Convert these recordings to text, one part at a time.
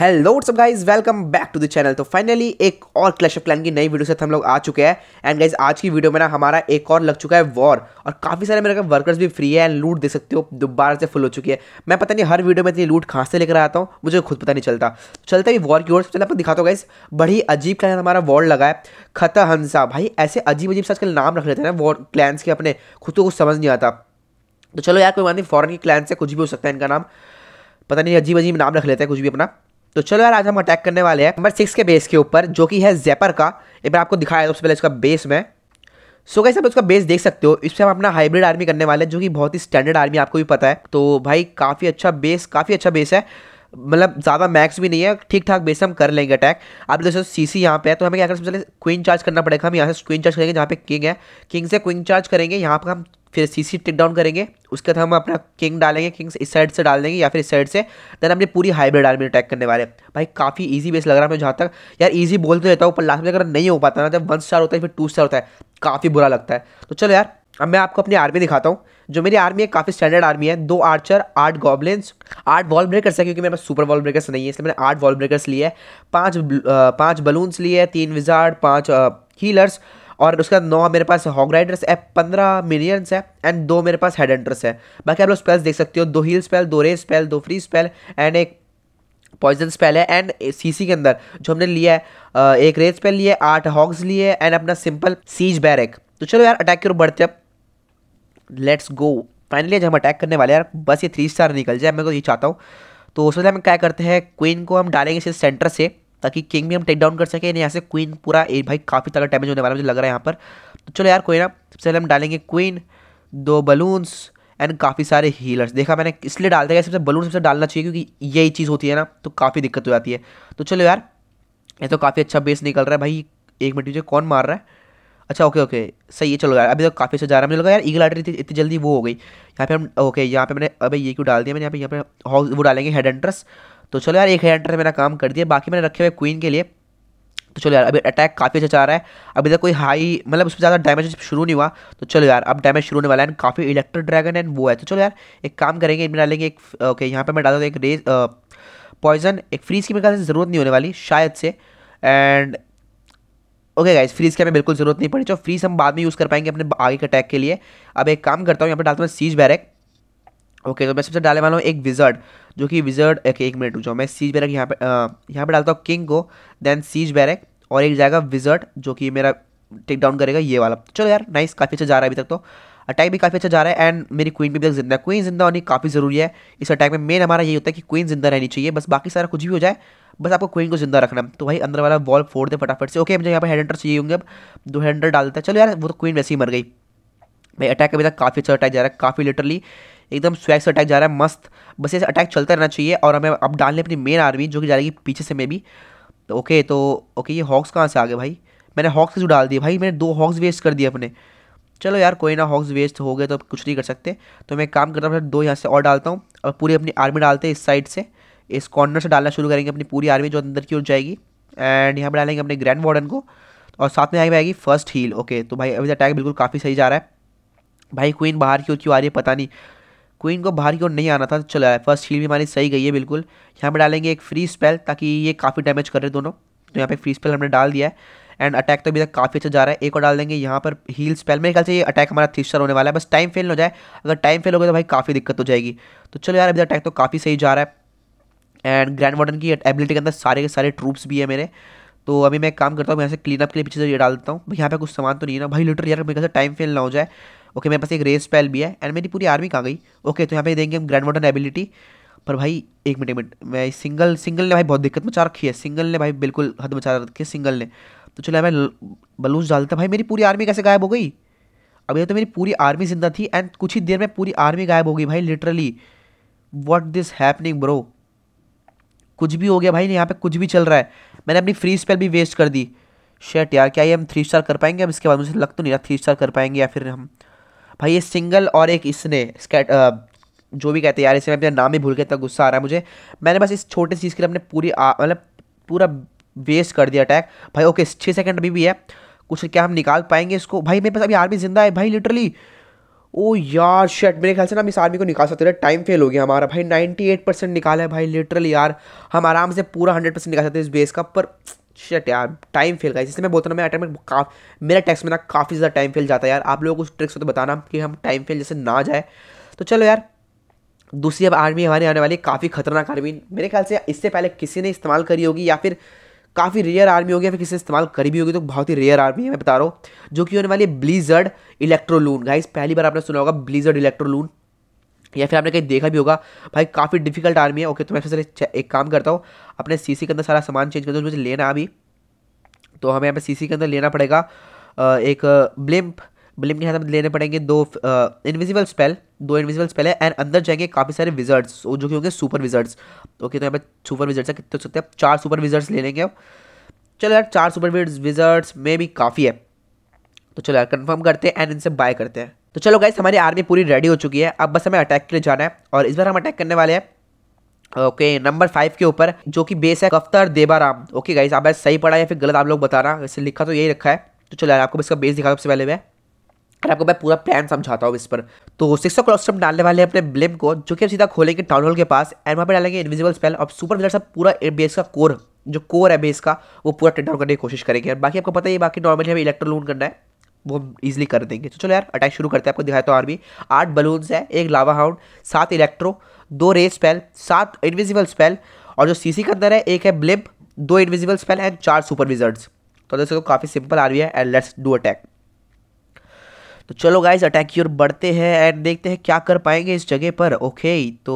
Hello what's up guys welcome back to the channel तो finally एक और clash of clan की नई वीडियो से हम लोग आ चुके हैं। एंड गाइस आज की वीडियो में ना हमारा एक और लग चुका है वॉर और काफ़ी सारे मेरे वर्कर्स भी फ्री है एंड लूट दे सकते हो। दोबारा से फुल हो चुकी है। मैं पता नहीं हर वीडियो में इतनी लूट कहाँ से लेकर आता हूँ। मुझे खुद पता नहीं चलता। चलते ही वॉर की ओर चलो आपको दिखाता हूँ गाइस बड़ी अजीब क्लैन हमारा वॉर लगा है। खता हंसा। भाई, ऐसे अजीब अजीब से आजकल नाम रख लेते हैं ना वॉर क्लैंस के अपने। खुद को कुछ समझ नहीं आता। तो चलो यार, कोई बात नहीं। फॉरन की क्लैन से कुछ भी हो सकता है इनका नाम। पता नहीं अजीब अजीब नाम रख लेते हैं कुछ भी अपना। तो चलो यार, आज हम अटैक करने वाले हैं नंबर सिक्स के बेस के ऊपर, जो कि है जेपर का। एक बार आपको दिखाया सबसे पहले इसका बेस में। सो कैसे आप उसका बेस देख सकते हो। इससे हम अपना हाइब्रिड आर्मी करने वाले हैं, जो कि बहुत ही स्टैंडर्ड आर्मी आपको भी पता है। तो भाई, काफ़ी अच्छा बेस काफ़ी अच्छा बेस है। मतलब ज़्यादा मैक्स भी नहीं है ठीक ठाक बेस हम कर लेंगे अटैक आप जैसे सी सी यहाँ पे है तो हमें क्या कर सबसे पहले क्वीन चार्ज करना पड़ेगा। हम यहाँ से क्वीन चार्ज करेंगे जहाँ पे किंग है। किंग से क्वीन चार्ज करेंगे, यहाँ पर हम फिर सी सी टिक डाउन करेंगे। उसके बाद हम अपना किंग डालेंगे किंग इस साइड से डाल देंगे या फिर इस साइड से। देन हमने पूरी हाइब्रिड आर्मी अटैक करने वाले भाई, काफ़ी ईजी बेस लग रहा है मुझे जहाँ तक। यार ईजी बोलते रहता हूँ, पर लास्ट में अगर नहीं हो पाता ना, जब वन स्टार होता है, फिर टू स्टार होता है। काफ़ी बुरा लगता है। तो चलो यार अब मैं आपको अपनी आर्मी दिखाता हूँ। जो मेरी आर्मी है, काफ़ी स्टैंडर्ड आर्मी है। दो आर्चर आठ गॉबलिन्स आठ वॉल ब्रेकर्स है, क्योंकि मेरे पास सुपर वॉल ब्रेकर्स नहीं है, इसलिए मैंने आठ वॉल ब्रेकर्स लिए है। पाँच पाँच बलून्स लिए तीन विजार्ड पाँच हीलर्स और उसके नौ मेरे पास हॉग राइडर्स है, पंद्रह मिलियंस है एंड दो मेरे पास हेड एंटर्स है। बाकी आप लोग स्पेल्स देख सकते हो, दो हील स्पेल दो रेस स्पेल दो फ्री स्पेल एंड एक पॉइजन स्पेल है एंड सीसी के अंदर जो हमने लिया है एक रेस स्पेल लिए, आठ हॉग्स लिए एंड अपना सिंपल सीज बैरक तो चलो यार अटैक की ओर बढ़ते अब लेट्स गो। फाइनली जब हम अटैक करने वाले यार, बस ये थ्री स्टार निकल जाए, मैं तो ये चाहता हूँ। तो उसमें हम क्या करते हैं क्वीन को हम डालेंगे इसे सेंटर से, ताकि किंग भी हम टेक डाउन कर सकें यहाँ से क्वीन पूरा, ए, भाई, काफ़ी तगड़ा डैमेज होने वाला मुझे लग रहा है यहाँ पर। तो चलो यार, कोई ना, सबसे पहले हम डालेंगे क्वीन दो बलून्स एंड काफ़ी सारे हीलर्स देखा मैंने, इसलिए डाल दिया सबसे बलून सबसे डालना चाहिए, क्योंकि यही चीज़ होती है ना तो काफ़ी दिक्कत हो जाती है। तो चलो यार, ये तो काफ़ी अच्छा बेस निकल रहा है, भाई, एक मिनट, मुझे कौन मार रहा है? अच्छा ओके ओके सही है, चलो यार, अभी तो काफ़ी अच्छा जा रहा है। मुझे लगा यार ईगल आर्टरी इतनी जल्दी वो हो गई। यहाँ पे हम ओके यहाँ पे मैंने अभी ये क्यों डाल दिया मैंने? यहाँ पे यहाँ पे वो डालेंगे हेड एंट्रस तो चलो यार, एक हेड एंटर मेरा काम कर दिया। बाकी मैंने रखे हुए क्वीन के लिए। तो चलो यार, अभी अटैक काफ़ी अच्छा जा रहा है। अभी तक कोई हाई मतलब उसमें ज़्यादा डैमेज शुरू नहीं हुआ। तो चलो यार, अब डैमेज शुरू होने वाला है काफ़ी इलेक्ट्रिक ड्रैगन एंड वो है। तो चलो यार, एक काम करेंगे, इनमें डालेंगे एक ओके यहाँ पे मैं डालता हूँ एक रेज पॉइजन एक फ्रीज की मेरे ख्याल से ज़रूरत नहीं होने वाली, शायद से। एंड ओके गाइस फ्रीज की हमें बिल्कुल ज़रूरत नहीं पड़ी तो फ्रीज हम बाद में यूज़ कर पाएँगे अपने आगे के अटैक के लिए। अब एक काम करता हूँ, यहाँ पर डालता हूँ सीज बैरक ओके तो मैं सबसे डालने वाला हूँ एक विजर्ड जो कि विजर्ड एक एक मिनट जाओ, मैं सीज बैरक यहाँ पे यहाँ पे डालता हूँ किंग को देन सीज बैरक और एक जाएगा विजर्ड जो कि मेरा टेक डाउन करेगा ये वाला। चलो यार नाइस काफ़ी अच्छा जा रहा है अभी तक तो। अटैक भी काफ़ी अच्छा जा रहा है एंड मेरी क्वीन भी अभी तक ज़िंदा है। क्वीन ज़िंदा होनी काफ़ी ज़रूरी है। इस अटैक में मेन हमारा यही होता है कि क्वीन ज़िंदा रहनी चाहिए, बस बाकी सारा कुछ भी हो जाए बस आपको क्वीन को ज़िंदा रखना तो भाई अंदर वाला बॉल फोड़ दे फटाफट से। ओके मुझे यहाँ पर हेड चाहिए होंगे अब। दो हेड डालता है। चलो यार, वो तो क्वीन वैसे ही मर गई। भाई अटैक अभी तक काफ़ी अच्छा अटैक जा रहा है, काफ़ी लिटरली एकदम स्वैग से अटैक जा रहा है, मस्त। बस ऐसे अटैक चलता रहना चाहिए और हमें अब डालने अपनी मेन आर्मी जो कि जा रही पीछे से मे भी तो ओके तो ओके ये हॉक्स कहाँ से आ गए भाई? मैंने हॉक्स जो डाल दिए। भाई मैंने दो हॉक्स वेस्ट कर दिए अपने। चलो यार, कोई ना हॉक्स वेस्ट हो गए तो कुछ नहीं कर सकते। तो मैं काम करता हूँ दो यहाँ से और डालता हूँ। और पूरी अपनी आर्मी डालते हैं इस साइड से। इस कॉर्नर से डालना शुरू करेंगे अपनी पूरी आर्मी जो अंदर की ओर जाएगी। एंड यहाँ पर डालेंगे अपने ग्रैंड वार्डन को। और साथ में आएगी आएगी फ़र्स्ट हील ओके तो भाई अभी अटैक बिल्कुल काफ़ी सही जा रहा है। भाई क्वीन बाहर की ओर क्यों आ रही है पता नहीं। क्वीन को बाहर की ओर नहीं आना था चला है। फ़र्स्ट हील भी हमारी सही गई है बिल्कुल। यहाँ पर डालेंगे एक फ्री स्पेल ताकि ये काफ़ी डैमेज कर रहे दोनों। तो यहाँ पे फ्री स्पेल हमने डाल दिया है। एंड अटैक तो अभी तक काफ़ी अच्छा जा रहा है। एक और डाल देंगे यहाँ पर हील स्पेल मेरे ख्याल से ये अटैक हमारा थ्री स्टार होने वाला है। बस टाइम फेल हो जाए। अगर टाइम फेल हो गया तो भाई काफ़ी दिक्कत हो जाएगी। तो चलो यार, अभी अटैक तो काफ़ी सही जा रहा है। एंड ग्रैंड वार्डन की एबिलिटी के अंदर सारे के सारे ट्रूप्स भी है मेरे। तो अभी मैं काम करता हूँ यहाँ से क्लीन अप के लिए पीछे से ये डाल देता हूँ। भाई, यहाँ पे कुछ सामान तो नहीं है ना। भाई लिटर यार, मेरे ख्याल से टाइम फेल ना हो जाए। ओके मेरे पास एक रेस पैल भी है। एंड मेरी पूरी आर्मी कहाँ गई? ओके तो यहाँ पे देंगे हम ग्रैंड वार्डन एबिलिटी पर भाई, एक मिनट एक मिनट मैं सिंगल सिंगल ने भाई बहुत दिक्कत मचा रखी है। सिंगल ने भाई बिल्कुल हद मचा रखी है सिंगल ने। तो चलो मैं बलूस डालता भाई, मेरी पूरी आर्मी कैसे गायब हो गई? ये तो मेरी पूरी आर्मी ज़िंदा थी। एंड कुछ ही देर में पूरी आर्मी गायब हो गई भाई literally what this happening bro कुछ भी हो गया भाई यहाँ पे कुछ भी चल रहा है। मैंने अपनी फ्री स्पेल भी वेस्ट कर दी। शेट यार, क्या ये हम थ्री स्टार कर पाएँगे? अब इसके बाद मुझे लग तो नहीं रहा थ्री स्टार कर पाएँगे या फिर हम। भाई, ये सिंगल और एक इसने स्कैट जो भी कहते हैं, यार, इसे मैं अपना नाम ही भूल गया, इतना गुस्सा आ रहा है मुझे। मैंने बस इस छोटे चीज़ के लिए अपने पूरी मतलब पूरा वेस्ट कर दिया अटैक भाई ओके छः सेकंड अभी भी है। कुछ क्या हम निकाल पाएँगे इसको? भाई, मेरे पास अभी आर्मी ज़िंदा है। भाई लिटरली ओ यार शेट मेरे ख्याल से ना हम इस आर्मी को निकाल सकते थे। टाइम फेल हो गया हमारा भाई। 98 परसेंट निकाला है भाई लिटरल यार। हम आराम से पूरा 100 परसेंट निकाल सकते हैं इस बेस का, पर शेट यार टाइम फेल का इसलिए मैं बोलता हूँ मैं अटैक में मेरा टैक्स में ना काफ़ी ज़्यादा टाइम फेल जाता है यार। आप लोगों को ट्रिक्स हो तो बताना कि हम टाइम फेल जैसे ना जाए। तो चलो यार, दूसरी अब आर्मी हमारी आने वाली काफ़ी खतरनाक आर्मी मेरे ख्याल से इससे पहले किसी ने इस्तेमाल करी होगी या फिर काफ़ी रेयर आर्मी होगी फिर किसी इस्तेमाल करी भी होगी तो बहुत ही रेयर आर्मी है, मैं बता रहा हूँ, जो कि होने वाली है ब्लीजर्ड इलेक्ट्रोलून गाइस पहली बार आपने सुना होगा ब्लीजर्ड इलेक्ट्रोलून या फिर आपने कहीं देखा भी होगा, भाई काफ़ी डिफ़िकल्ट आर्मी है। ओके तो मैं फिर एक काम करता हूँ, अपने सी के अंदर सारा सामान चेंज कर दो, मुझे लेना अभी। तो हमें यहाँ पे सी के अंदर लेना पड़ेगा एक ब्लिम्प ब्लिम्प के में लेने पड़ेंगे दो इनविजिबल स्पेल दो इनविजिबल स्पेल है एंड अंदर जाएँगे काफ़ी सारे विजर्ड्स जो कि होंगे सुपर विजर्ड्स ओके तो यहाँ पे सुपर विजर्ड्स है, कितने सकते हैं? चार सुपर विजर्ड्स ले लेंगे अब चलो यार, चार सुपर विजर्ड्स में भी काफ़ी है। तो चलो यार कन्फर्म करते हैं एंड इनसे बाय करते हैं। तो चलो गाइस हमारी आर्मी पूरी रेडी हो चुकी है। अब बस हमें अटैक के लिए जाना है, और इस बार हम अटैक करने वाले हैं। ओके नंबर फाइव के ऊपर, जो कि बेस है कफ्तर देबाराम। ओके गाइस आप सही पढ़ा या फिर गलत आप लोग बताना, वैसे लिखा तो यही रखा है। तो चलो यार, आपको इसका बेस दिखा सबसे पहले मैं। और आपको मैं पूरा प्लान समझाता हूँ इस पर। तो सिक्स ओ क्लॉक डालने वाले अपने ब्लिम को, जो कि हम सीधा खोलेंगे टाउन हॉल के पास एंड वहाँ पर डालेंगे इनविजिबल स्पेल और सुपर विलर सब पूरा बेस का कोर जो कोर है बेस का, वो पूरा टेक डाउन करने की कोशिश करेंगे। और बाकी आपको पता ही बाकी नॉर्मली हमें इलेक्ट्रोलून करना है, वो हम ईजिली कर देंगे। तो चलो यार अटैक शुरू करते हैं, आपको दिखाया तो आर भी आठ बलून्स है, एक लावा हाउंड सात इलेक्ट्रो दो रेस स्पेल सात इनविजिबल स्पेल और जो सीसी के अंदर है, एक है ब्लिप दो इनविजिबल स्पेल एंड चार सुपर विजर्ड्स तो देखो काफ़ी सिंपल आ रही है एंड लेट्स डू अटैक तो चलो गाइज़ अटैक की ओर बढ़ते हैं एंड देखते हैं क्या कर पाएँगे इस जगह पर। ओके तो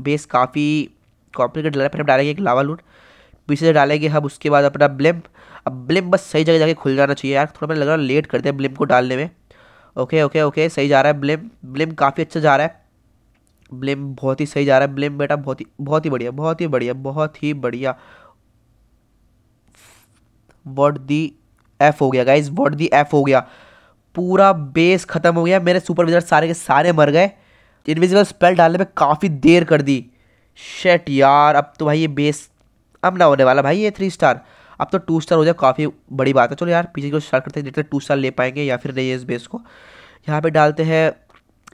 बेस काफ़ी कॉम्प्लिकेट लग फिर हम डालेंगे एक लावा लूट पीछे से डालेंगे हम उसके बाद अपना ब्लिम्प अब ब्लिम्प बस सही जगह जाके खुल जाना चाहिए यार। थोड़ा मैं लग रहा है लेट करते हैं ब्लिम्प को डालने में। ओके ओके ओके सही जा रहा है ब्लिम्प ब्लिम्प काफ़ी अच्छा जा रहा है। ब्लिम्प बहुत ही सही जा रहा है। ब्लिम्प बेटा बहुत ही बहुत ही बढ़िया, बहुत ही बढ़िया, बहुत ही बढ़िया। वर्ड दी एफ़ हो गया गाइज़ वर्ड दी एफ़ हो गया। पूरा बेस खत्म हो गया। मेरे सुपर विजर सारे के सारे मर गए। इनविजिबल स्पेल डालने में काफ़ी देर कर दी। शेट यार, अब तो भाई ये बेस अब ना होने वाला भाई ये थ्री स्टार अब तो टू स्टार हो जाए काफ़ी बड़ी बात है। चलो यार, पीछे को स्टार्ट करते हैं। देखते टू स्टार ले पाएँगे या फिर नहीं इस बेस को। यहाँ पे डालते हैं,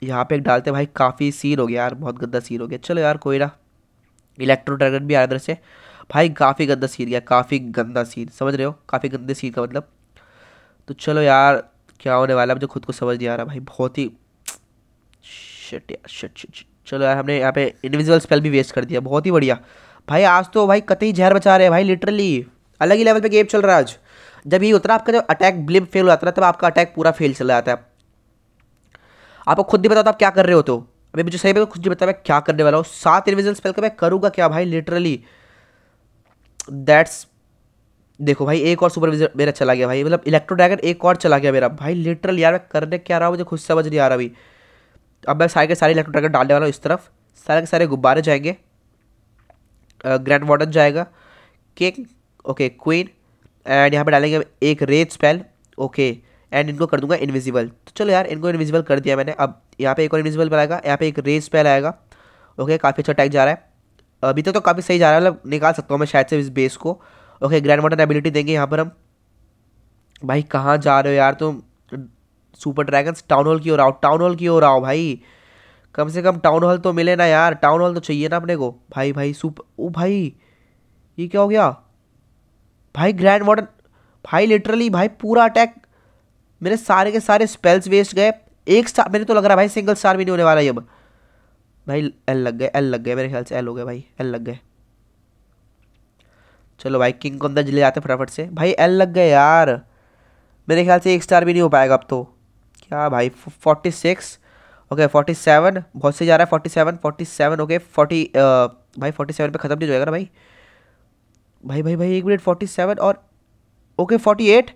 यहाँ पे एक डालते हैं भाई, काफ़ी सीन हो गया यार। बहुत गंदा सीन हो गया। चलो यार, कोई ना। इलेक्ट्रो ड्रैगन भी आ इधर से। भाई काफ़ी गंदा सीन गया, काफ़ी गंदा सीन समझ रहे हो? काफ़ी गंदे सीन का मतलब। तो चलो यार क्या होने वाला है? मुझे खुद को समझ नहीं आ रहा भाई। बहुत ही शिट यार शिट शिट चलो यार, हमने यहाँ पे इनविजिबल स्पेल भी वेस्ट कर दिया। बहुत ही बढ़िया। भाई, आज तो भाई कतई जहर बचा रहे हैं भाई लिटरली अलग ही लेवल पे गेम चल रहा है आज। जब ये उतना आपका जब अटैक ब्लिप फेल हो जाता है तब आपका अटैक पूरा फेल चला जाता है। आपको खुद ही बताओ तो आप क्या कर रहे हो तो। अभी मुझे सही खुद ही बता मैं क्या करने वाला हूँ। सात इनविजिबल स्पेल का मैं करूँगा क्या भाई लिटरली दैट्स देखो भाई, एक और सुपरविजर मेरा चला गया भाई मतलब इलेक्ट्रो ड्रैगन एक और चला गया मेरा। भाई लिटरल यार, मैं करने क्या रहा हूँ, मुझे खुद समझ नहीं आ रहा अभी। अब मैं सारे के सारे इलेक्ट्रो ड्रैगन डालने वाला हूँ इस तरफ़। सारे के सारे गुब्बारे जाएँगे। ग्रैंड वार्डन जाएगा। किंग ओके क्वीन एंड यहाँ पे डालेंगे एक रेत स्पेल ओके एंड इनको कर दूँगा इनविजिबल तो चलो यार, इनको इनविजिबल कर दिया मैंने। अब यहाँ पे एक और इनविजिबल आएगा यहाँ पे एक रेस स्पेल आएगा। ओके काफ़ी अच्छा अटैक जा रहा है। अभी तक तो काफ़ी सही जा रहा है मतलब निकाल सकता हूँ मैं शायद से इस बेस को। ओके ग्रैंड वाटर एबिलिटी देंगे यहाँ पर हम। भाई, कहाँ जा रहे हो यार तुम? सुपर ड्रैगन्स टाउन हॉल की ओर आओ टाउन हॉल की ओर आओ भाई। कम से कम टाउन हॉल तो मिले ना यार टाउन हॉल तो चाहिए ना अपने को। भाई भाई सुपर ओ भाई, ये क्या हो गया? भाई ग्रैंड वाटर भाई लिटरली भाई, पूरा अटैक मेरे सारे के सारे स्पेल्स वेस्ट गए। एक स्टार मेरे तो लग रहा है भाई सिंगल स्टार भी नहीं होने वाला ये अब। भाई एल लग गए एल लग गए, मेरे ख्याल से एल हो गए भाई एल लग गए। चलो भाई किंग को अंदर ले जाते फटाफट से। भाई एल लग गए यार। मेरे ख्याल से एक स्टार भी नहीं हो पाएगा अब तो। क्या भाई forty six okay forty seven बहुत से जा रहा है forty seven forty seven okay forty भाई फोर्टी सेवन पर ख़त्म नहीं हो जाएगा ना भाई? भाई भाई भाई, एक मिनट फोर्टी सेवन और ओके फोर्टी एट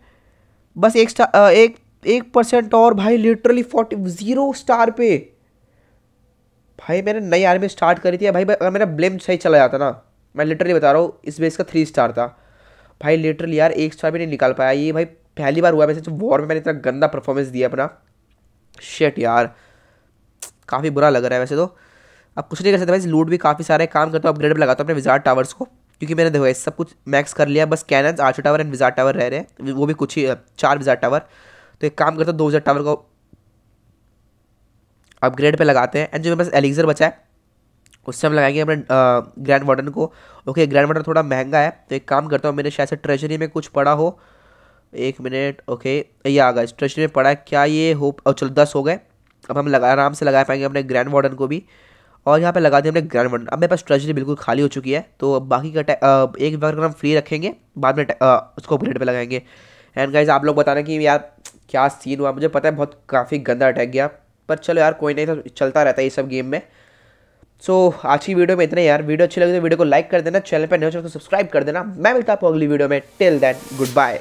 बस एक स्टार एक एक परसेंट और भाई लिटरली फोर्टी ज़ीरो स्टार पे। भाई, मैंने नई आर्मी स्टार्ट करी थी, भाई अगर मेरा ब्लेम सही चला जाता ना। मैं लिटरली बता रहा हूँ, इस बेस का थ्री स्टार था। भाई लिटरली यार, एक स्टार भी नहीं निकाल पाया ये। भाई, पहली बार हुआ वैसे वॉर में मैंने इतना गंदा परफॉर्मेंस दिया अपना। शेट यार, काफ़ी बुरा लग रहा है वैसे तो। अब कुछ नहीं कर सकते भाई लूट भी काफ़ी सारे काम करता हूँ अपग्रेड लगाता हूँ अपने विजार्ड टावर्स को। क्योंकि मैंने देखो सब कुछ मैक्स कर लिया, बस cannon archer tower and wizard tower रह रहे हैं। वो भी कुछ ही चार विजार्ड टावर तो एक काम करता हूँ, दो विजार्ड टावर को अपग्रेड पे लगाते हैं। एंड जो मेरे पास एलिक्सर बचा है उससे हम लगाएँगे अपने ग्रैंड वार्डन को। ओके ग्रैंड वार्डन थोड़ा महँगा है तो एक काम करता हूँ, मेरे शायद से ट्रेजरी में कुछ पड़ा हो। एक मिनट ओके ये आ गया ट्रेजरी में पड़ा है, क्या ये हो और चलो दस हो गए। अब हम लगा, आराम से लगा पाएँगे अपने ग्रैंड वार्डन को भी। और यहाँ पे लगा दिया हमने ग्रैंड वार्डन अब मेरे पास ट्रेजरी बिल्कुल खाली हो चुकी है तो बाकी का एक बार हम फ्री रखेंगे, बाद में उसको अपग्रेड पे लगाएँगे। एंड गाइज़ आप लोग बताना कि यार, क्या सीन हुआ? मुझे पता है बहुत काफ़ी गंदा अटैक गया, पर चलो यार, कोई नहीं तो चलता रहता है ये सब गेम में। सो so, आज की वीडियो में इतने यार। वीडियो अच्छी लगी तो वीडियो को लाइक कर देना चैनल पर हो तो सब्सक्राइब कर देना। मैं मिलता हूँ अगली वीडियो में। Till that good bye